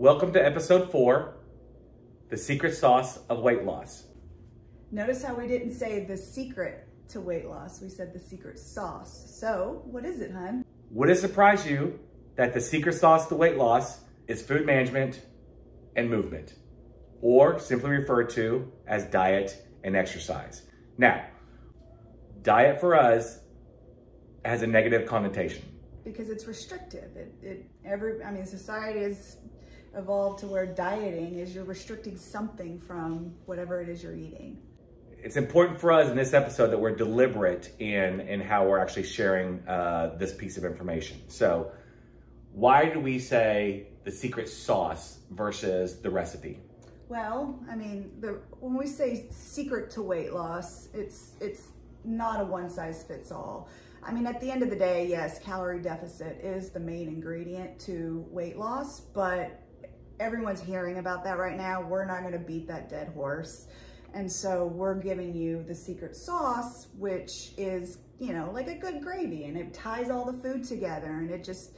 Welcome to episode four, the secret sauce of weight loss. Notice how we didn't say the secret to weight loss. We said the secret sauce. So what is it, hun? Would it surprise you that the secret sauce to weight loss is food management and movement, or simply referred to as diet and exercise? Now, diet for us has a negative connotation. Because it's restrictive. It, it every I mean society has evolved to where dieting is you're restricting something from whatever it is you're eating. It's important for us in this episode that we're deliberate in in how we're actually sharing uh, this piece of information. So, why do we say the secret sauce versus the recipe? Well, I mean, the when we say secret to weight loss, it's it's not a one size fits all. I mean, at the end of the day, yes, calorie deficit is the main ingredient to weight loss, but everyone's hearing about that right now. We're not going to beat that dead horse. And so we're giving you the secret sauce, which is, you know, like a good gravy and it ties all the food together and it just,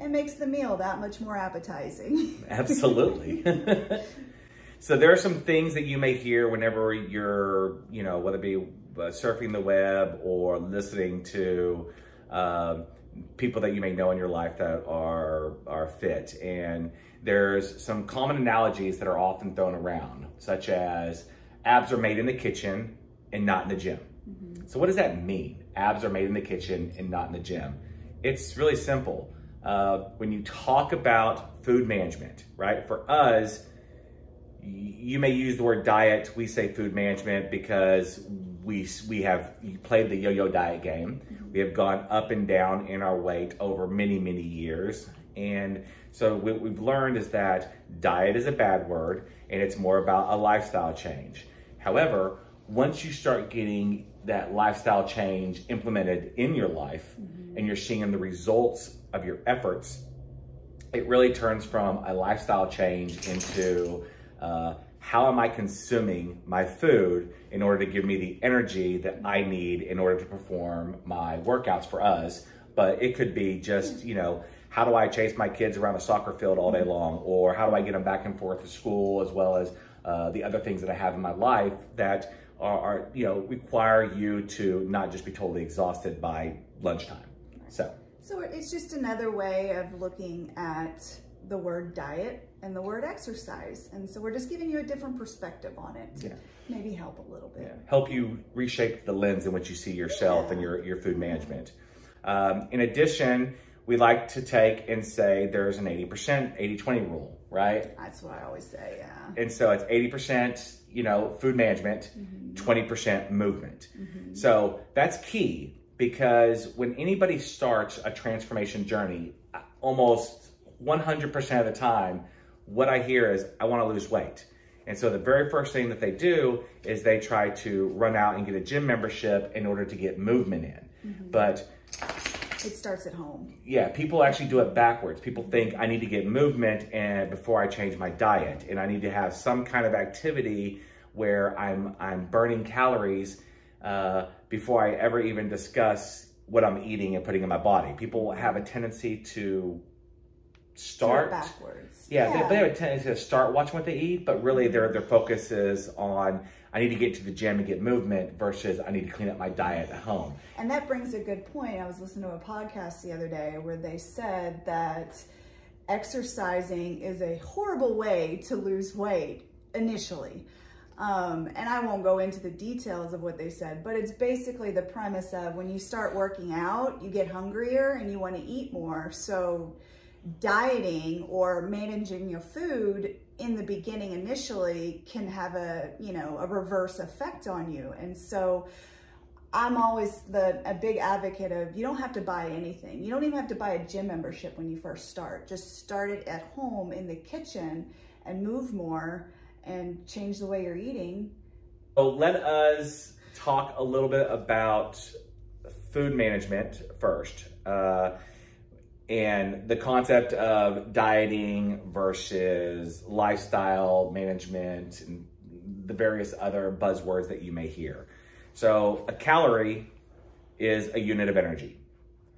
it makes the meal that much more appetizing. Absolutely. so there are some things that you may hear whenever you're, you know, whether it be uh, surfing the web or listening to uh, people that you may know in your life that are are fit. And there's some common analogies that are often thrown around, such as abs are made in the kitchen and not in the gym. Mm-hmm. So what does that mean? Abs are made in the kitchen and not in the gym. It's really simple. Uh, when you talk about food management, right? For us, you may use the word diet. We say food management because we we have played the yo-yo diet game. We have gone up and down in our weight over many many years, and so what we've learned is that diet is a bad word, and it's more about a lifestyle change. However, once you start getting that lifestyle change implemented in your life, mm-hmm. and you're seeing the results of your efforts, it really turns from a lifestyle change into uh, how am I consuming my food in order to give me the energy that I need in order to perform my workouts for us. But it could be just, you know, how do I chase my kids around a soccer field all day long? Or how do I get them back and forth to school as well as uh, the other things that I have in my life that are, are, you know, require you to not just be totally exhausted by lunchtime. So. So it's just another way of looking at the word diet and the word exercise. And so we're just giving you a different perspective on it to yeah. maybe help a little bit. Yeah. Help you reshape the lens in which you see yourself yeah. and your, your food management. Um, in addition, we like to take and say there's an 80%, 80-20 rule, right? That's what I always say, yeah. And so it's 80%, you know, food management, 20% mm-hmm. movement. Mm-hmm. So that's key because when anybody starts a transformation journey, almost 100% of the time, what I hear is, I want to lose weight. And so the very first thing that they do is they try to run out and get a gym membership in order to get movement in. Mm-hmm. But it starts at home. Yeah, people actually do it backwards. People think I need to get movement and before I change my diet and I need to have some kind of activity where I'm I'm burning calories uh, before I ever even discuss what I'm eating and putting in my body. People have a tendency to start backwards. Yeah, yeah. They, they, have a tendency to start watching what they eat, but really their their focus is on I need to get to the gym and get movement versus I need to clean up my diet at home. And that brings a good point. I was listening to a podcast the other day where they said that exercising is a horrible way to lose weight initially. Um, and I won't go into the details of what they said, but it's basically the premise of when you start working out, you get hungrier and you want to eat more. So dieting or managing your food in the beginning initially can have a, you know, a reverse effect on you. And so I'm always the a big advocate of you don't have to buy anything. You don't even have to buy a gym membership when you first start. Just start it at home in the kitchen and move more and change the way you're eating. So let us talk a little bit about food management first. Uh, and the concept of dieting versus lifestyle management and the various other buzzwords that you may hear. So a calorie is a unit of energy,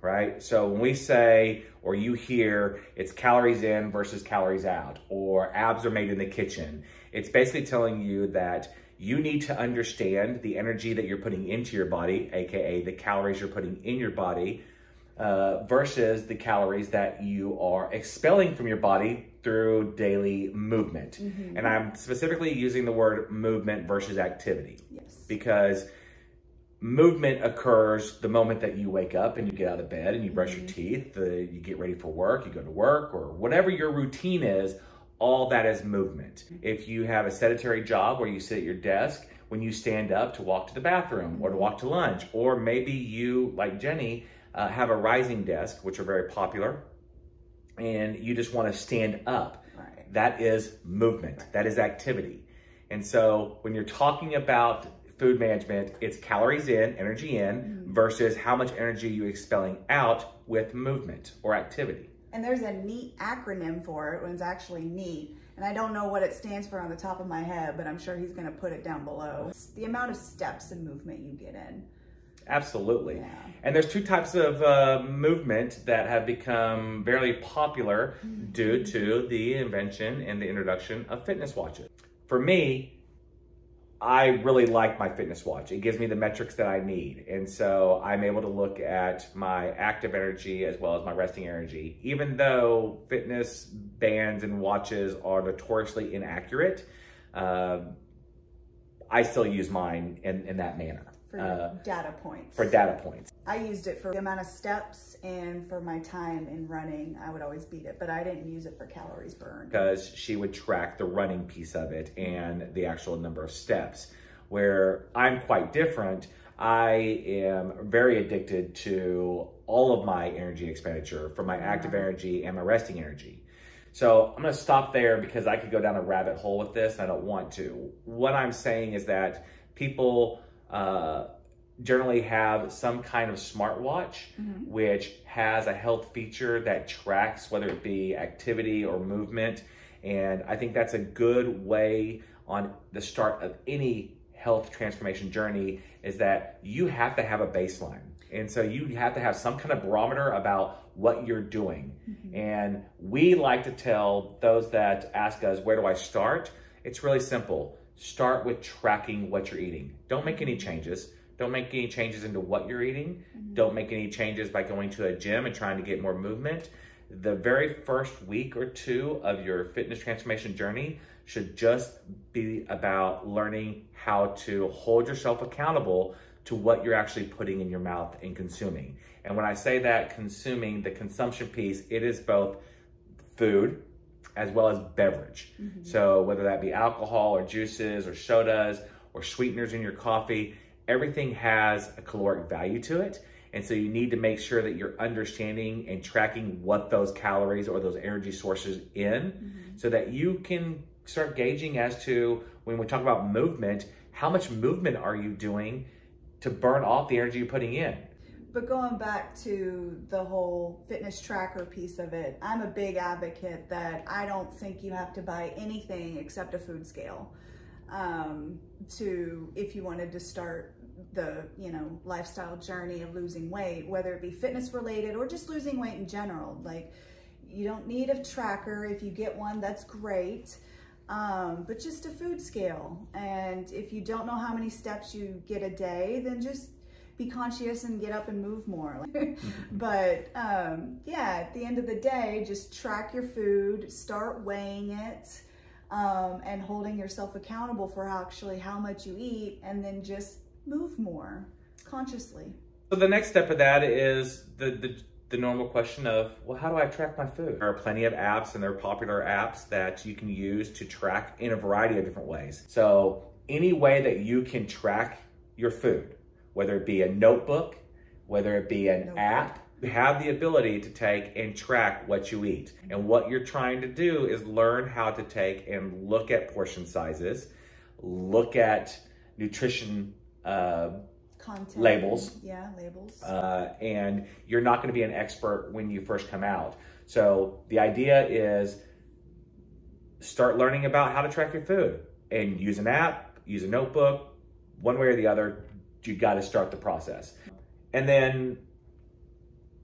right? So when we say, or you hear, it's calories in versus calories out, or abs are made in the kitchen, it's basically telling you that you need to understand the energy that you're putting into your body, aka the calories you're putting in your body, uh, versus the calories that you are expelling from your body through daily movement. Mm-hmm. And I'm specifically using the word movement versus activity. Yes. Because movement occurs the moment that you wake up and you get out of bed and you brush mm-hmm. your teeth, uh, you get ready for work, you go to work, or whatever your routine is, all that is movement. If you have a sedentary job where you sit at your desk, when you stand up to walk to the bathroom or to walk to lunch, or maybe you, like Jenny, uh, have a rising desk, which are very popular, and you just want to stand up. Right. That is movement. Right. That is activity. And so when you're talking about food management, it's calories in, energy in, mm-hmm. versus how much energy you're expelling out with movement or activity. And there's a neat acronym for it when it's actually NEAT. And I don't know what it stands for on the top of my head, but I'm sure he's going to put it down below. It's the amount of steps and movement you get in. Absolutely. Yeah. And there's two types of uh, movement that have become very popular mm-hmm. due to the invention and the introduction of fitness watches. For me, I really like my fitness watch. It gives me the metrics that I need. And so I'm able to look at my active energy as well as my resting energy. Even though fitness bands and watches are notoriously inaccurate, uh, I still use mine in, in that manner for uh, data points. For data points. I used it for the amount of steps and for my time in running. I would always beat it, but I didn't use it for calories burned. Because she would track the running piece of it and the actual number of steps. Where I'm quite different, I am very addicted to all of my energy expenditure for my active energy and my resting energy. So I'm going to stop there because I could go down a rabbit hole with this. I don't want to. What I'm saying is that people uh, generally have some kind of smartwatch mm-hmm. which has a health feature that tracks whether it be activity or movement. And I think that's a good way on the start of any health transformation journey is that you have to have a baseline. And so you have to have some kind of barometer about what you're doing. Mm-hmm. And we like to tell those that ask us, where do I start? It's really simple start with tracking what you're eating. Don't make any changes. Don't make any changes into what you're eating. Mm-hmm. Don't make any changes by going to a gym and trying to get more movement. The very first week or two of your fitness transformation journey should just be about learning how to hold yourself accountable to what you're actually putting in your mouth and consuming. And when I say that consuming, the consumption piece, it is both food, as well as beverage. Mm-hmm. So whether that be alcohol or juices or sodas or sweeteners in your coffee, everything has a caloric value to it. And so you need to make sure that you're understanding and tracking what those calories or those energy sources in mm-hmm. so that you can start gauging as to when we talk about movement, how much movement are you doing to burn off the energy you're putting in? But going back to the whole fitness tracker piece of it, I'm a big advocate that I don't think you have to buy anything except a food scale um, to if you wanted to start the you know lifestyle journey of losing weight, whether it be fitness related or just losing weight in general. Like you don't need a tracker. If you get one, that's great. Um, but just a food scale. And if you don't know how many steps you get a day, then just be conscious and get up and move more. but um, yeah, at the end of the day, just track your food, start weighing it, um, and holding yourself accountable for actually how much you eat, and then just move more consciously. So the next step of that is the, the the normal question of, well, how do I track my food? There are plenty of apps and they're popular apps that you can use to track in a variety of different ways. So any way that you can track your food, whether it be a notebook, whether it be an notebook. app, you have the ability to take and track what you eat. And what you're trying to do is learn how to take and look at portion sizes, look at nutrition uh, Content. labels. Yeah, labels. Uh, and you're not going to be an expert when you first come out. So the idea is start learning about how to track your food and use an app, use a notebook, one way or the other, you got to start the process. And then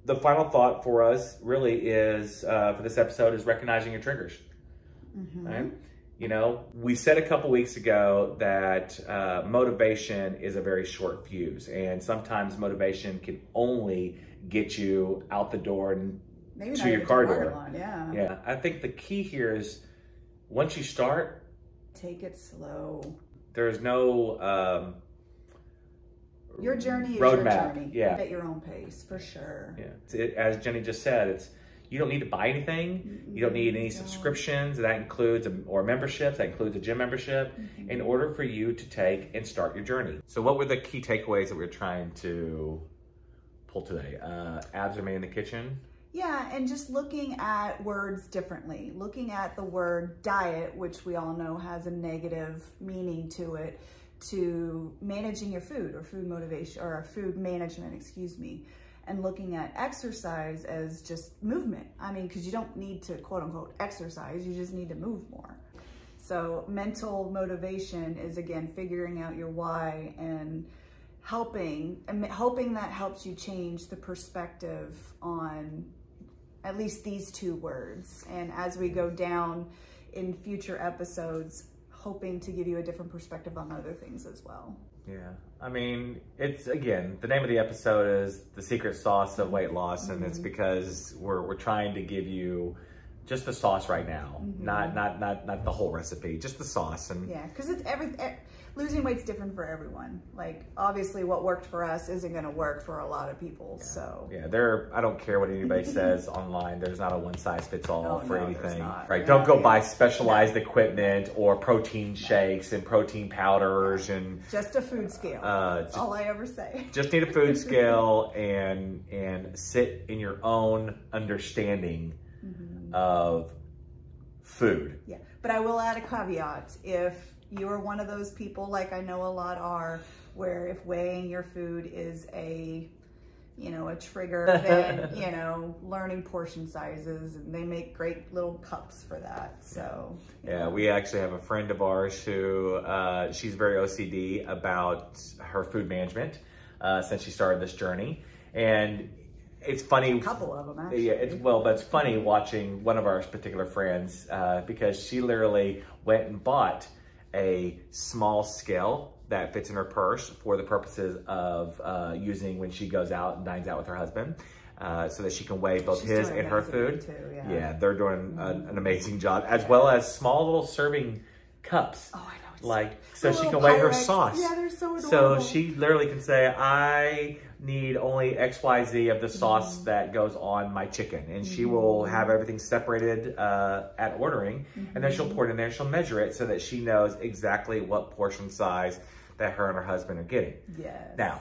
the final thought for us really is uh, for this episode is recognizing your triggers. Mhm. Right? You know, we said a couple weeks ago that uh, motivation is a very short fuse, and sometimes motivation can only get you out the door and Maybe To your car door. line, Yeah. yeah. I think the key here is once you start, Take it slow. there's no um, Your journey is roadmap. your journey. Yeah, At your own pace, for sure. yeah. It, as Jenny just said, it's you don't need to buy anything. You don't need any No. subscriptions. That includes a, or memberships. That includes a gym membership. Mhm. in order for you to take and start your journey. So, what were the key takeaways that we are trying to pull today? Uh, abs are made in the kitchen. Yeah, and just looking at words differently. Looking at the word diet, which we all know has a negative meaning to it, to managing your food or food motivation or food management, excuse me, and looking at exercise as just movement. I mean, because you don't need to quote unquote exercise, you just need to move more. So, mental motivation is again figuring out your why and helping, and hoping that helps you change the perspective on at least these two words. And as we go down in future episodes, hoping to give you a different perspective on other things as well. Yeah. I mean, it's again, the name of the episode is The Secret Sauce of Weight Loss, and it's because we're, we're trying to give you just the sauce right now, not, not, not, not the whole recipe, just the sauce. And Yeah, because it's every eh, losing weight's different for everyone. Like obviously, what worked for us isn't going to work for a lot of people. So Yeah, there. I don't care what anybody says online. There's not a one size fits all Oh, for no, anything, not. right? Yeah, don't go yeah. buy specialized equipment or protein shakes and protein powders and just a food scale. uh, That's just, all I ever say. just need a food scale and and sit in your own understanding Mm-hmm. of food. Yeah, but I will add a caveat. If you're one of those people, like I know a lot are, where if weighing your food is a, you know, a trigger, then, you know, learning portion sizes, and they make great little cups for that. So, you Yeah, know. we actually have a friend of ours who uh, she's very OCD about her food management uh, since she started this journey, and it's funny. a couple of them actually. Yeah, it's well, but it's funny watching one of our particular friends uh, because she literally went and bought a small scale that fits in her purse for the purposes of uh, using when she goes out and dines out with her husband, uh, so that she can weigh both She's his and her food. too, yeah. yeah, they're doing an, an amazing job, as well as small little serving cups. Oh, I know. Like so she can weigh her sauce. Yeah, they're so adorable. So she literally can say, I need only XYZ of the sauce Mm-hmm. that goes on my chicken. And she will have everything separated uh, at ordering. And then she'll Mm-hmm. pour it in there. She'll measure it so that she knows exactly what portion size that her and her husband are getting. Yes. Now,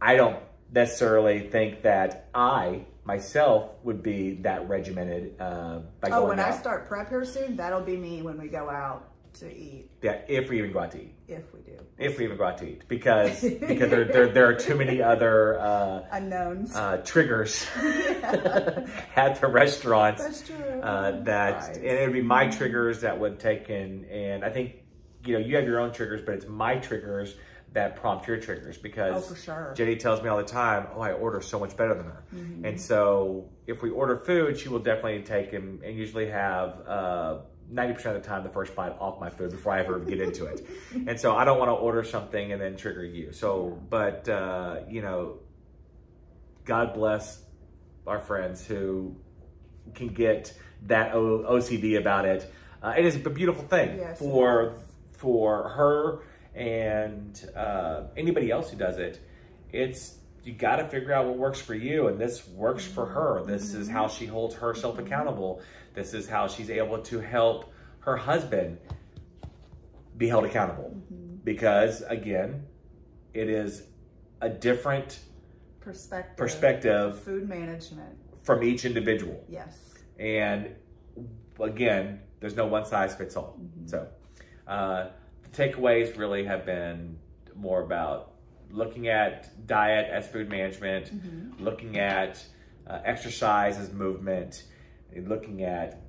I don't necessarily think that I myself would be that regimented uh, by Oh, going when I start prep here soon, that'll be me when we go out to eat, yeah, if we even go out to eat. if we do. If we even go out to eat. Because because there, there, there are too many other uh, Unknowns. uh, triggers at the restaurants That's true. uh, that, and it would be my triggers that would take in, and I think, you know, you have your own triggers, but it's my triggers that prompt your triggers because Oh, for sure. Jenny tells me all the time, oh, I order so much better than her. Mm-hmm. And so if we order food, she will definitely take and, and usually have, uh, 90% of the time the first bite off my food before I ever get into it. And so I don't want to order something and then trigger you. So, but, uh, you know, God bless our friends who can get that o- OCD about it. Uh, it is a beautiful thing Yes, for for her and uh, anybody else who does it. It's you got to figure out what works for you, and this works for her. This is how mm-hmm. she holds herself accountable. This is how she's able to help her husband be held accountable. Mm-hmm. Because again, it is a different perspective. perspective Food management. from each individual. Yes. And again, there's no one size fits all. Mm-hmm. So uh, the takeaways really have been more about looking at diet as food management, looking at uh, exercise as movement, and looking at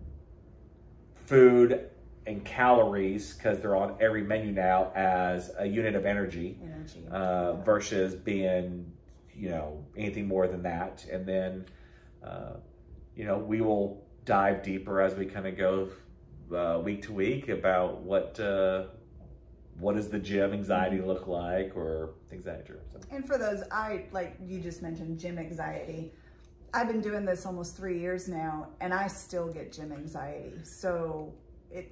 food and calories because they're on every menu now as a unit of energy Energy. uh, versus being, you know, anything more than that. And then uh, you know, we will dive deeper as we kind of go uh, week to week about what uh, what does the gym anxiety look like or things of that nature. So, And for those, I like you just mentioned gym anxiety. I've been doing this almost three years now, and I still get gym anxiety. So it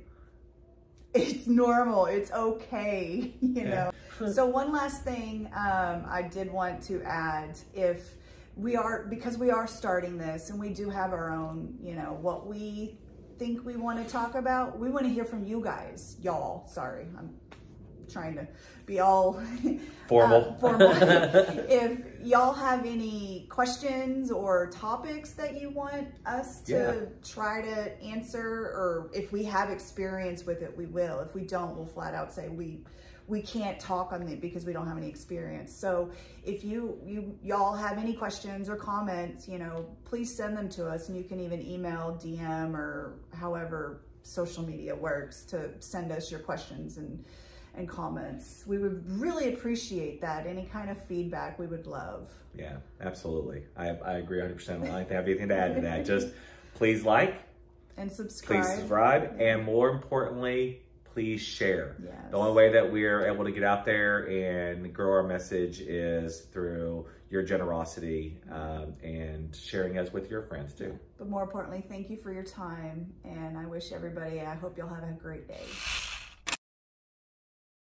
it's normal. It's okay, you Yeah. know. so one last thing um, I did want to add, if we are because we are starting this, and we do have our own, you know, what we think we want to talk about. We want to hear from you guys, y'all. Sorry, I'm trying to be all Formal. uh, formal. if y'all have any questions or topics that you want us to Yeah. try to answer, or if we have experience with it, we will. If we don't, we'll flat out say we we can't talk on it because we don't have any experience. So if you you y'all have any questions or comments, you know, please send them to us, and you can even email, DM, or however social media works to send us your questions and and comments. We would really appreciate that. Any kind of feedback we would love. yeah, absolutely. I, I agree 100%. I don't have anything to add to that. Just please like, And subscribe. please subscribe, and more importantly, please share. Yes. The only way that we're able to get out there and grow our message is through your generosity um, and sharing us with your friends too. But more importantly, thank you for your time. And I wish everybody, I hope you'll have a great day.